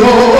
Dios.